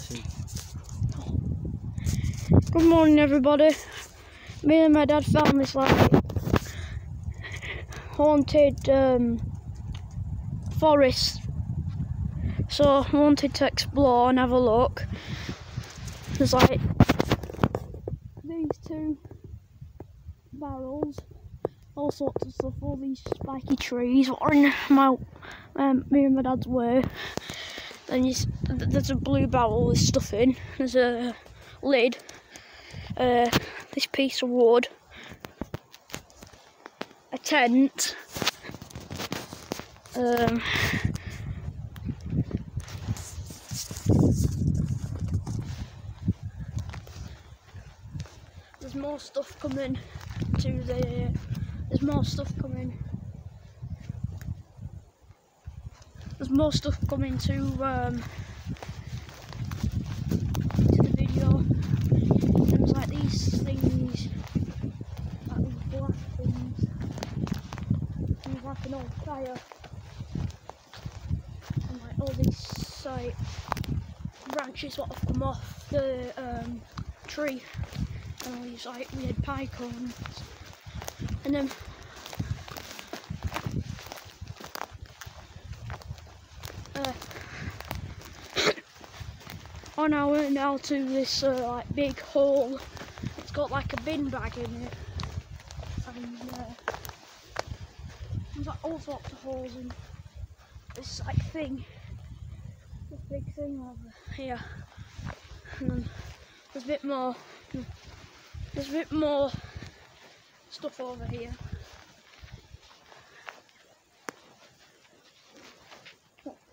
see. Good morning, everybody. Me and my dad found this like haunted um, forest, so I wanted to explore and have a look. There's like these two barrels, all sorts of stuff, all these spiky trees that are in my um, me and my dad's way. Then you, there's a blue barrel with stuff in. There's a lid uh, this piece of wood, a tent, um, there's more stuff coming to the, there's more stuff coming, there's more stuff coming to, um, to the video. There's like these things, like these black things, there's like an old fire, and like all these like branches what have come off the um, tree, and all these like weird pine cones, and then. Uh, on our way now to this uh, like big hole. It's got like a bin bag in it, and uh, there's like all sorts of holes in this like thing, this big thing over here. And then there's a bit more. There's a bit more stuff over here.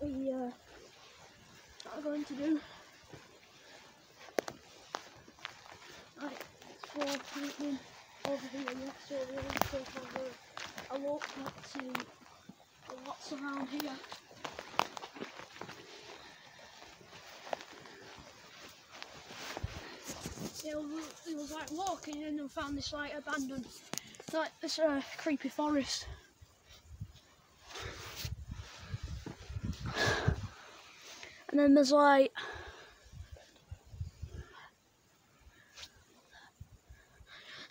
We uh, are going to do. Right, so meeting over here, yeah, so we're going to take over a look at to what's around here. We were- it was like walking and then found this like abandoned, like this uh, creepy forest. And then there's like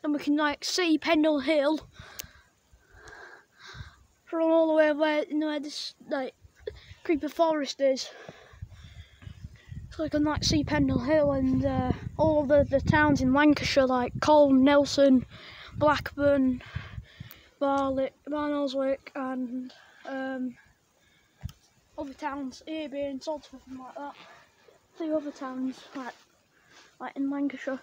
and we can like see Pendle Hill from all the way where you know where this like creepy forest is. So we can like see Pendle Hill and uh, all the, the towns in Lancashire like Colne, Nelson, Blackburn, Barlick, Barnoldswick and um, other towns, Earby and Salford and like that. Three other towns like like in Lancashire.